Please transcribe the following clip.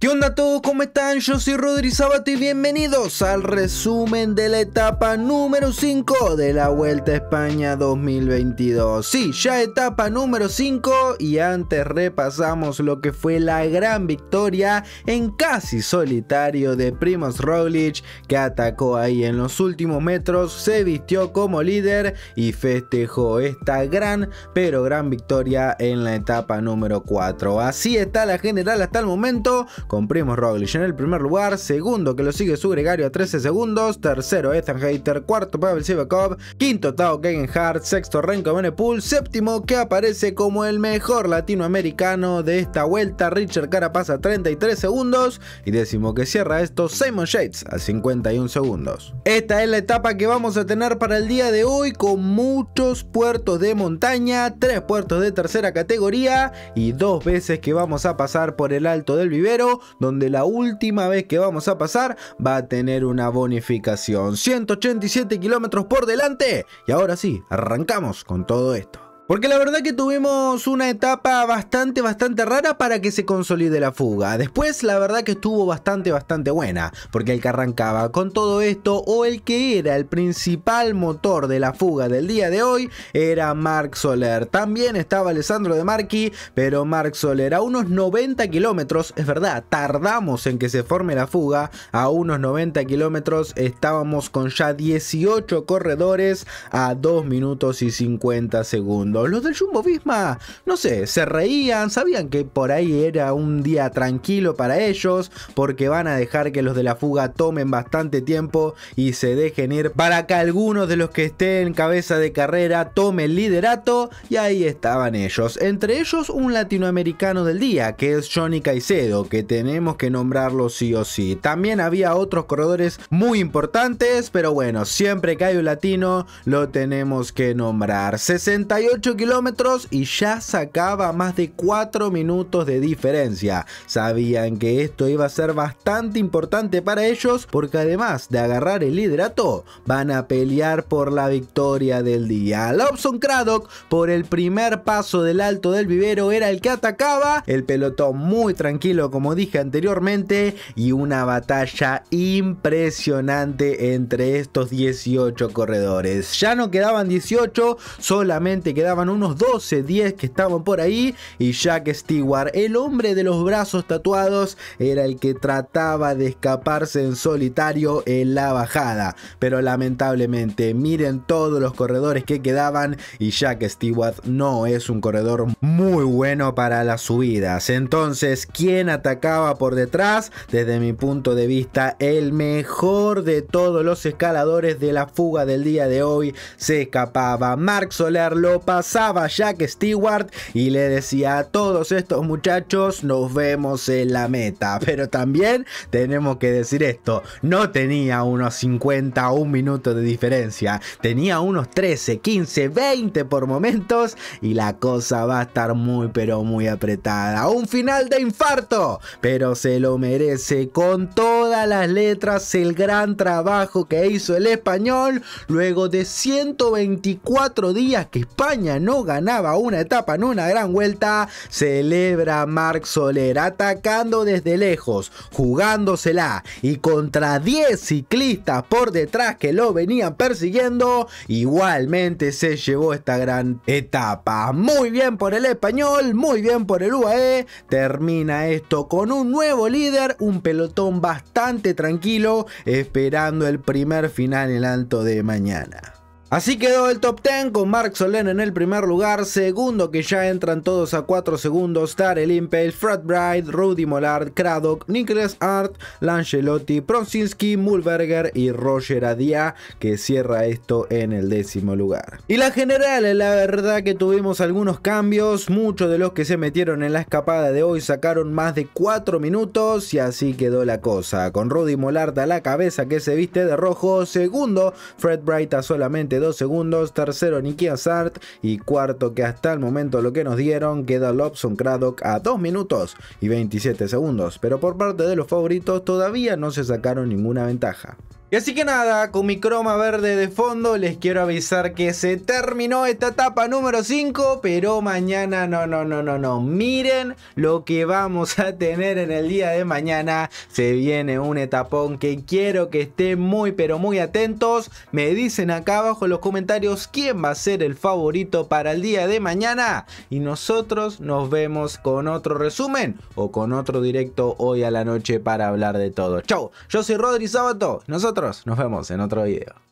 ¿Qué onda todos? ¿Cómo están? Yo soy Rodri Sabato y bienvenidos al resumen de la etapa número 5 de la Vuelta a España 2022. Sí, ya etapa número 5 y antes repasamos lo que fue la gran victoria en casi solitario de Primoz Roglic que atacó ahí en los últimos metros, se vistió como líder y festejó esta gran pero gran victoria en la etapa número 4. Así está la general hasta el momento con Primo Roglic en el primer lugar, segundo que lo sigue su gregario a 13 segundos, tercero Ethan Hayter, cuarto Pavel Sivakov, quinto Tao Gegenhardt, sexto Renko Benepool, séptimo que aparece como el mejor latinoamericano de esta vuelta, Richard Carapaz a 33 segundos y décimo que cierra esto Simon Shades a 51 segundos. Esta es la etapa que vamos a tener para el día de hoy con muchos puertos de montaña, tres puertos de tercera categoría y dos veces que vamos a pasar por el alto del vivero donde la última vez que vamos a pasar va a tener una bonificación. 187 kilómetros por delante. Y ahora sí, arrancamos con todo esto. Porque la verdad que tuvimos una etapa bastante, bastante rara para que se consolide la fuga. Después la verdad que estuvo bastante, bastante buena. Porque el que arrancaba con todo esto o el que era el principal motor de la fuga del día de hoy era Mark Soler. También estaba Alessandro de Marchi, pero Mark Soler a unos 90 kilómetros, es verdad, tardamos en que se forme la fuga. A unos 90 kilómetros estábamos con ya 18 corredores a 2 minutos y 50 segundos. Los del Jumbo Visma, no sé, se reían, sabían que por ahí era un día tranquilo para ellos, porque van a dejar que los de la fuga tomen bastante tiempo y se dejen ir para que algunos de los que estén cabeza de carrera tomen el liderato, y ahí estaban ellos. Entre ellos un latinoamericano del día, que es Johnny Caicedo, que tenemos que nombrarlo sí o sí. También había otros corredores muy importantes, pero bueno, siempre que hay un latino lo tenemos que nombrar. 68 kilómetros y ya sacaba más de 4 minutos de diferencia. Sabían que esto iba a ser bastante importante para ellos porque además de agarrar el liderato, van a pelear por la victoria del día. Lobson Craddock por el primer paso del alto del vivero era el que atacaba, el pelotón muy tranquilo como dije anteriormente y una batalla impresionante entre estos 18 corredores. Ya no quedaban 18, solamente quedaban unos 12, 10 que estaban por ahí y Jack Stewart, el hombre de los brazos tatuados, era el que trataba de escaparse en solitario en la bajada. Pero lamentablemente, miren todos los corredores que quedaban y Jack Stewart no es un corredor muy bueno para las subidas. Entonces, ¿quién atacaba por detrás? Desde mi punto de vista, el mejor de todos los escaladores de la fuga del día de hoy se escapaba. Mark Soler Jack Stewart y le decía a todos estos muchachos nos vemos en la meta. Pero también tenemos que decir esto, no tenía unos 50 o un minuto de diferencia, tenía unos 13, 15, 20 por momentos y la cosa va a estar muy pero muy apretada. Un final de infarto, pero se lo merece con todas las letras el gran trabajo que hizo el español luego de 124 días que España no ganaba una etapa en una gran vuelta, celebra Mark Soler atacando desde lejos, jugándosela y contra 10 ciclistas por detrás que lo venían persiguiendo, igualmente se llevó esta gran etapa. Muy bien por el español, muy bien por el UAE, termina esto con un nuevo líder, un pelotón bastante tranquilo, esperando el primer final en alto de mañana. Así quedó el top 10 con Mark Solen en el primer lugar, segundo que ya entran todos a 4 segundos, Tarek Impel, Fred Bright, Rudy Mollard, Craddock, Nicholas Art, Lancelotti, Pronsinski, Mulberger y Roger Adia que cierra esto en el décimo lugar. Y la general, la verdad que tuvimos algunos cambios, muchos de los que se metieron en la escapada de hoy sacaron más de 4 minutos y así quedó la cosa, con Rudy Mollard a la cabeza que se viste de rojo, segundo Fred Bright a solamente 2 segundos, tercero Nicky Azart y cuarto que hasta el momento lo que nos dieron queda Lobson Craddock a 2 minutos y 27 segundos, pero por parte de los favoritos todavía no se sacaron ninguna ventaja. Y así que nada, con mi croma verde de fondo les quiero avisar que se terminó esta etapa número 5, pero mañana no, no, no, no, no. Miren lo que vamos a tener en el día de mañana. Se viene un etapón que quiero que estén muy, pero muy atentos. Me dicen acá abajo en los comentarios quién va a ser el favorito para el día de mañana. Y nosotros nos vemos con otro resumen o con otro directo hoy a la noche para hablar de todo. Chau, yo soy Rodri Sabato. Nosotros nos vemos en otro video.